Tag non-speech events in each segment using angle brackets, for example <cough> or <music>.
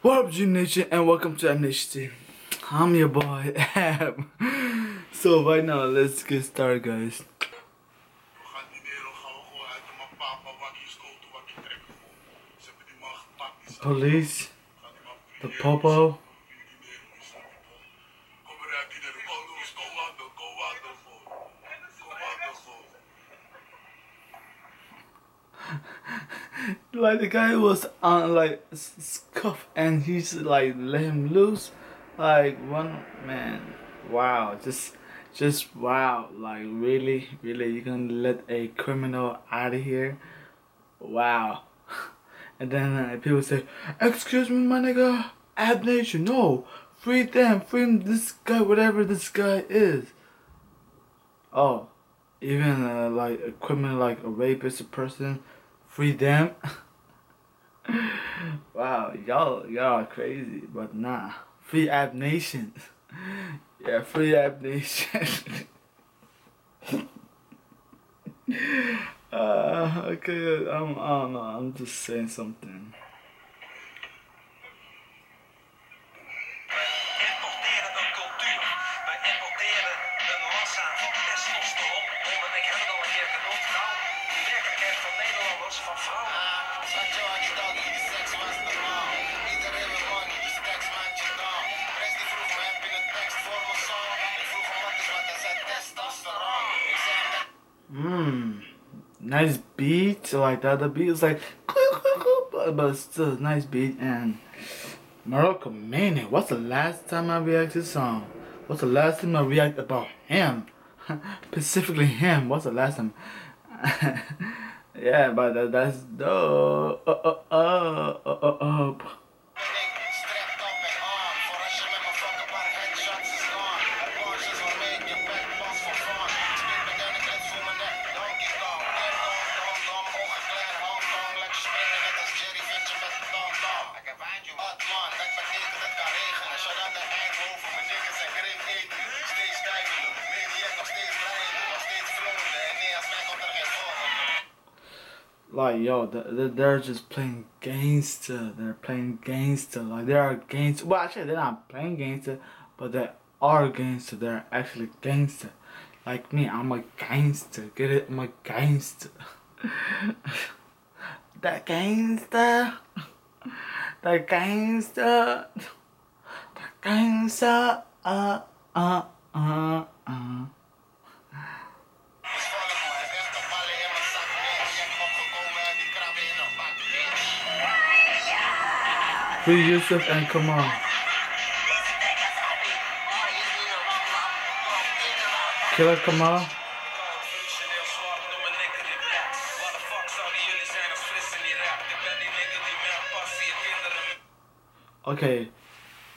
What up, G Nation, and welcome to Nation. I'm your boy, <laughs> Ab. so, right now, let's get started, guys. Police, the popo. <laughs> Like, the guy was on, like, scuff, and he's like, let him loose. Like, one man. Wow, just, just wow. Like, really, really, you gonna let a criminal out of here? Wow. <laughs> And then uh, people say, Excuse me, my nigga, Ab Nation, no, free them, free this guy, whatever this guy is. Oh, even uh, like a criminal, like a rapist, a person, free them. <laughs> wow, y'all, y'all crazy, but nah, free Ab Nation. <laughs> yeah, free Ab Nation. <laughs> uh, okay, I'm, I don't know, I'm just saying something. Hmm, nice beat. Like that, the beat is like, but, it's still a nice beat. And MocroManiac. What's the last time I reacted to song? What's the last time I react about him? Specifically him. What's the last time? yeah, but that, that's dope. Uh, uh, uh, uh, uh, uh. Like yo th- th- they're just playing gangster they're playing gangster like they are gangster well actually they're not playing gangster but they are gangster they're actually gangster like me i'm a gangster get it? I'm a gangster. <laughs> That gangster. <laughs> The gangster. The gangster. Uh uh uh uh nigger die meer passie en kinderen Okay,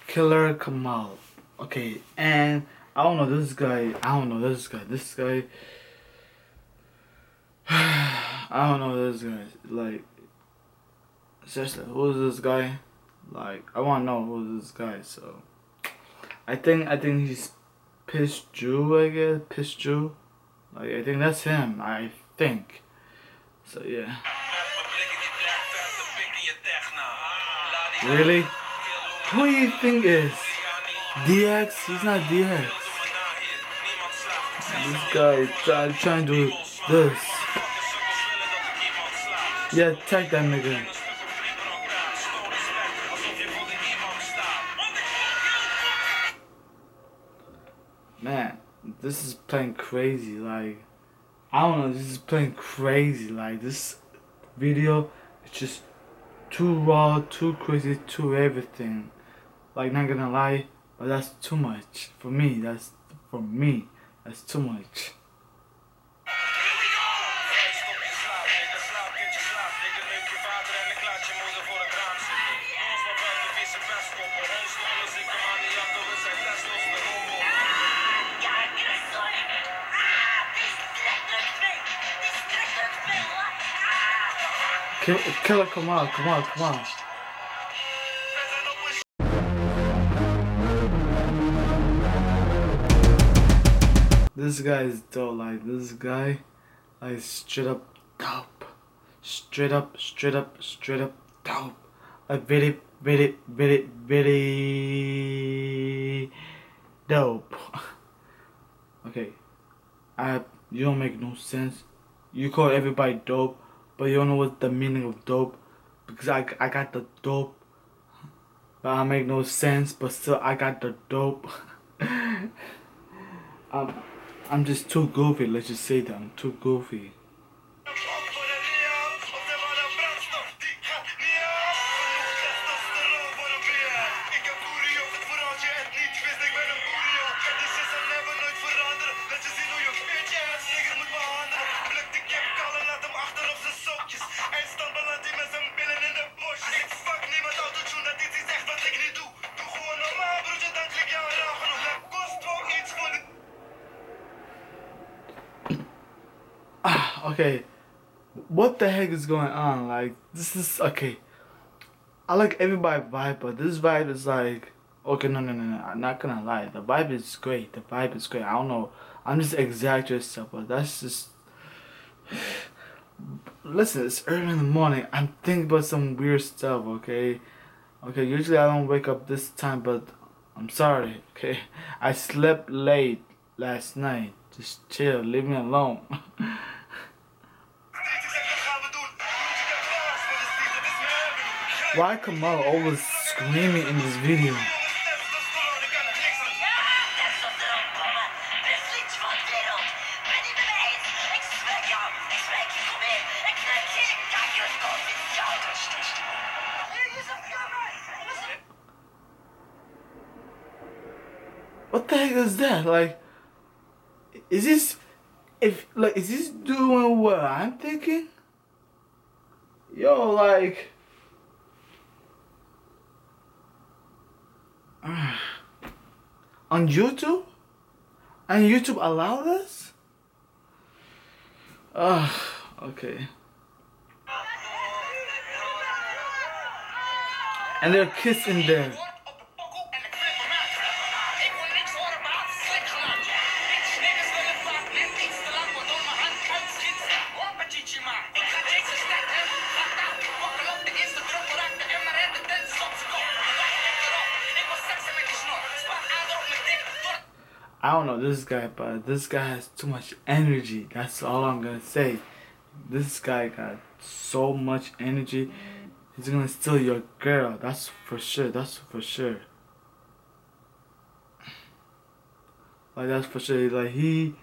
Killer Kamal. Okay, and I don't know this guy. I don't know this guy. This guy. <sighs> I don't know this guy. Like, seriously, who's this guy? Like, I want to know who this guy. So, I think I think he's Piss Jew. I guess Pietju. Like, I think that's him. I think. So yeah. Really? Who do you think is DX? He's not DX. This guy try, trying to do this. Yeah, tag that nigga. This is playing crazy. Like, I don't know, this is playing crazy. Like, this video is just too raw, too crazy, too everything. Like, not gonna lie, but that's too much. For me, that's, for me, that's too much. Kill, killer, come on, come on, come on. This guy is dope. Like this guy, like straight up dope. Straight up, straight up, straight up dope. Like very very, very, very dope. <laughs> okay, I you don't make no sense. You call everybody dope, but you don't know what the meaning of dope because I I got the dope. But I make no sense, but still I got the dope. I'm <laughs> um, I'm just too goofy. Let's just say that I'm too goofy. Okay, what the heck is going on? Like, this is okay. I like everybody vibe, but this vibe is like, okay, no, no, no, no. I'm not gonna lie. The vibe is great. The vibe is great. I don't know. I'm just exaggerating stuff, but that's just. <sighs> Listen, it's early in the morning. I'm thinking about some weird stuff, okay? Okay, usually I don't wake up this time, but I'm sorry, okay? <laughs> I slept late last night. Just chill, leave me alone. <laughs> Why Kamal always screaming in this video? What the heck is that? Like, is this, if, like, is this doing what I'm thinking? Yo, like, <sighs> on YouTube? And YouTube allow this? Ugh, <sighs> okay. And kids in there. Don't know this guy, but this guy has too much energy. That's all I'm gonna say. This guy got so much energy. He's gonna steal your girl. That's for sure. That's for sure. Like that's for sure. Like he,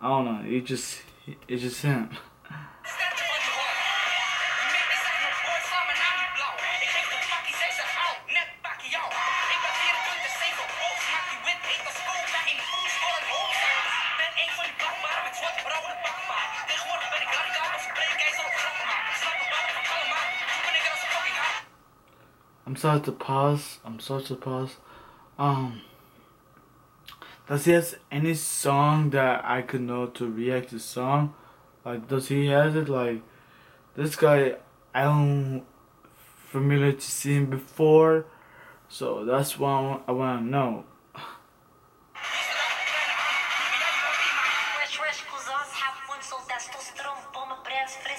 I don't know. He just, it's just him. <laughs> I'm sorry to pause. I'm sorry to pause. Um, does he has any song that I could know to react to song? Like, does he has it? Like, this guy, I don't familiar to see him before, so that's why I want to know.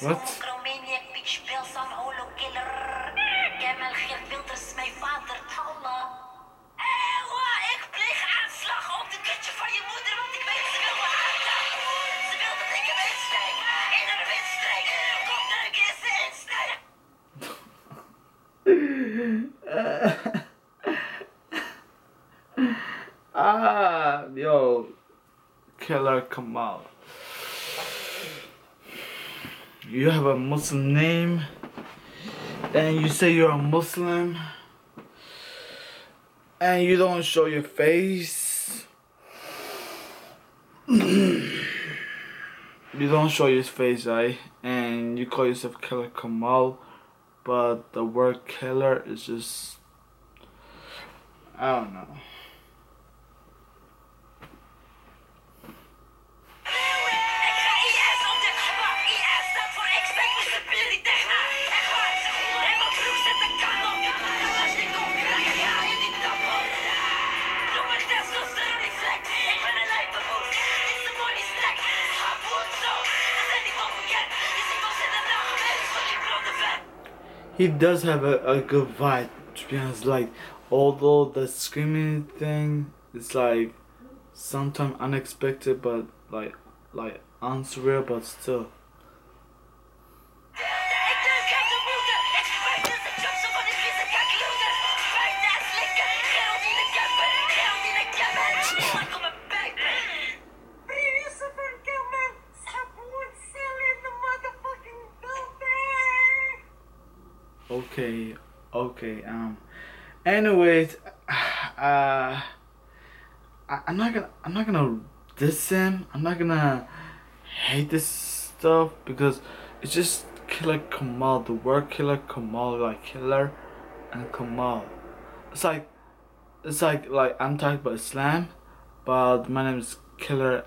Wat? You have a Muslim name, and you say you're a Muslim, and you don't show your face. <clears throat> you don't show your face, right? And you call yourself Killer Kamal, but the word killer is just. I don't know. He does have a, a good vibe. to be honest. Like, although the screaming thing is like sometimes unexpected, but like like unsurreal, but still. Okay, okay. Um. Anyways, <sighs> uh, I, I'm not gonna I'm not gonna diss him. I'm not gonna hate this stuff because it's just Killer Kamal. The word Killer Kamal, like Killer and Kamal. It's like it's like like I'm talking about Islam, but my name is Killer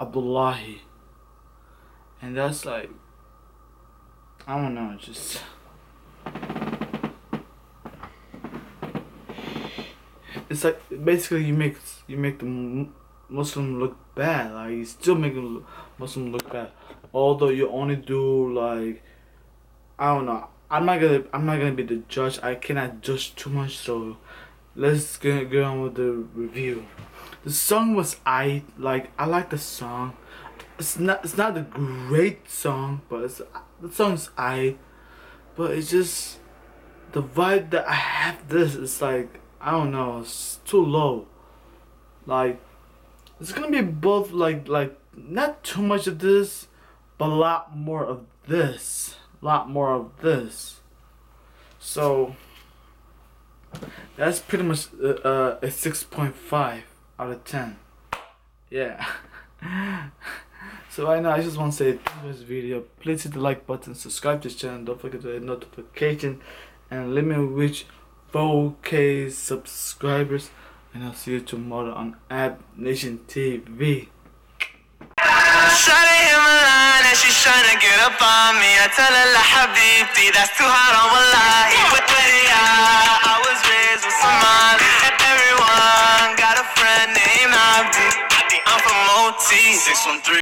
Abdullahi, and that's like I don't know, just. It's like basically you make you make the Muslim look bad. Like you still make the Muslim look bad, although you only do like I don't know. I'm not gonna I'm not gonna be the judge. I cannot judge too much. So let's get get on with the review. The song was I like I like the song. It's not it's not a great song, but it's the song's I. But it's just the vibe that I have. This is like I don't know. It's too low. Like it's gonna be both like like not too much of this, but a lot more of this. A lot more of this. So that's pretty much uh, uh, a six point five out of ten. Yeah. <laughs> so right now I just want to say thank you this video. Please hit the like button, subscribe to this channel, don't forget the notification, and let me reach 4K subscribers. And I'll see you tomorrow on Ab Nation TV. She's tryna get up on me. I tell her la that's too on. But I was raised with. And everyone got a friend named Abdi. I'm from OT. 613.